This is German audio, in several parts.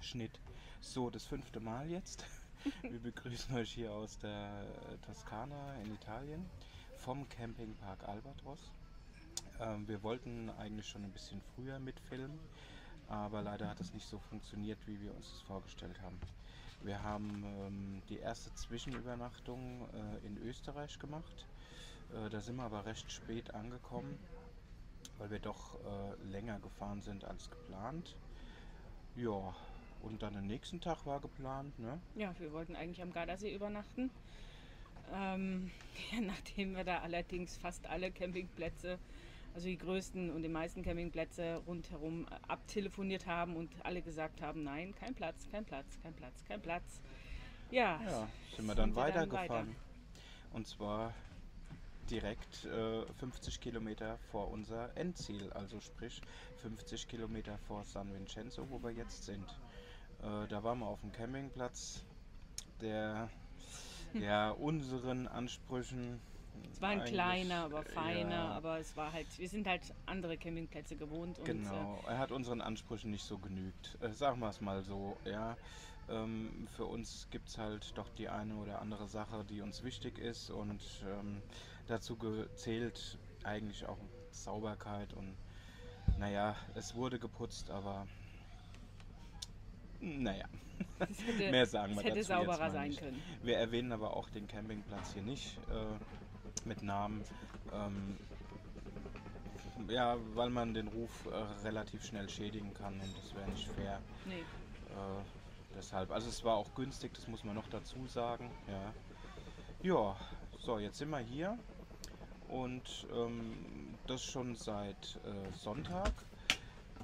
Schnitt. So, das fünfte Mal jetzt. Wir begrüßen euch hier aus der Toskana in Italien vom Campingpark Albatros. Ähm, wir wollten eigentlich schon ein bisschen früher mitfilmen, aber leider hat es nicht so funktioniert, wie wir uns das vorgestellt haben. Wir haben ähm, die erste Zwischenübernachtung äh, in Österreich gemacht. Äh, da sind wir aber recht spät angekommen, weil wir doch äh, länger gefahren sind als geplant. Ja, und dann den nächsten Tag war geplant, ne? Ja, wir wollten eigentlich am Gardasee übernachten. Ähm, ja, nachdem wir da allerdings fast alle Campingplätze, also die größten und die meisten Campingplätze rundherum äh, abtelefoniert haben und alle gesagt haben, nein, kein Platz, kein Platz, kein Platz, kein Platz. Ja, Ja, sind wir dann sind wir dann weitergefahren. weiter. Und zwar direkt äh, 50 Kilometer vor unser Endziel, also sprich 50 Kilometer vor San Vincenzo, wo wir jetzt sind. Äh, da waren wir auf dem Campingplatz, der ja unseren Ansprüchen. es war ein kleiner, aber feiner, ja, aber es war halt, wir sind halt andere Campingplätze gewohnt und äh, Genau, er hat unseren Ansprüchen nicht so genügt. Äh, sagen wir es mal so, ja. Ähm, für uns gibt es halt doch die eine oder andere Sache, die uns wichtig ist und ähm, dazu zählt eigentlich auch Sauberkeit und naja, es wurde geputzt, aber naja, hätte, mehr sagen wir es hätte dazu sauberer sein können. Wir erwähnen aber auch den Campingplatz hier nicht äh, mit Namen. Ähm, ja, weil man den Ruf äh, relativ schnell schädigen kann und das wäre nicht fair. Nee. Äh, deshalb, also es war auch günstig, das muss man noch dazu sagen. Ja, ja so, jetzt sind wir hier und ähm, das schon seit äh, Sonntag.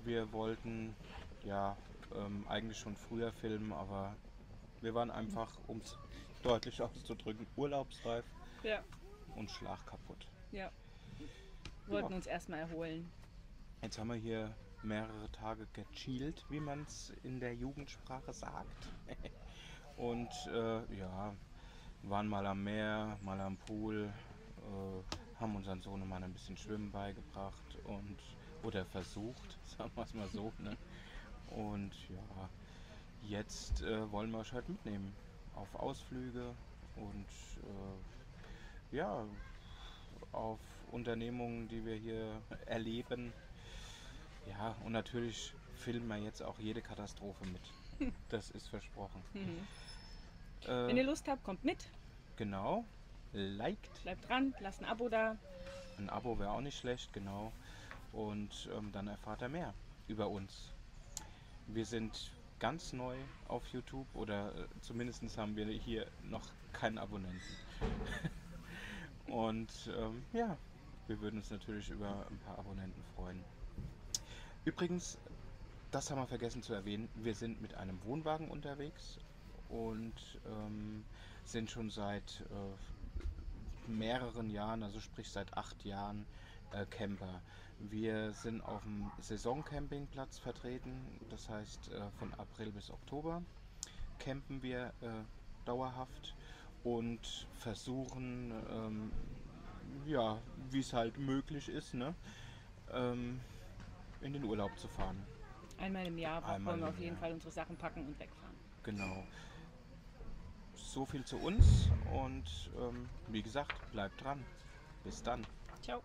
Wir wollten ja ähm, eigentlich schon früher filmen, aber wir waren einfach, um es deutlich auszudrücken, urlaubsreif Ja, und Schlag kaputt. ja. Wollten Ja. uns erstmal erholen. Jetzt haben wir hier mehrere Tage gechillt, wie man es in der Jugendsprache sagt. Und äh, ja, waren mal am Meer, mal am Pool, äh, haben unseren Sohn mal ein bisschen Schwimmen beigebracht und oder versucht, sagen wir es mal so. Ne? Und ja, jetzt äh, wollen wir euch halt mitnehmen auf Ausflüge und äh, ja, auf Unternehmungen, die wir hier erleben. Ja, und natürlich filmen wir jetzt auch jede Katastrophe mit. Das ist versprochen. Mhm. Wenn Äh, ihr Lust habt, kommt mit, genau. Liked. bleibt dran, lasst ein Abo da. Ein Abo wäre auch nicht schlecht, genau. Und ähm, dann erfahrt ihr mehr über uns. Wir sind ganz neu auf YouTube oder äh, zumindest haben wir hier noch keinen Abonnenten. Und ähm, ja, wir würden uns natürlich über ein paar Abonnenten freuen. Übrigens, das haben wir vergessen zu erwähnen, wir sind mit einem Wohnwagen unterwegs und ähm, sind schon seit äh, mehreren Jahren, also sprich seit acht Jahren, äh, Camper. Wir sind auf dem Saisoncampingplatz vertreten, das heißt äh, von April bis Oktober campen wir äh, dauerhaft und versuchen, ähm, ja, wie es halt möglich ist, ne, ähm, in den Urlaub zu fahren. Einmal im Jahr Einmal wollen wir auf jeden Jahr. Fall unsere Sachen packen und wegfahren. Genau. So viel zu uns und ähm, wie gesagt, bleibt dran. Bis dann. Ciao.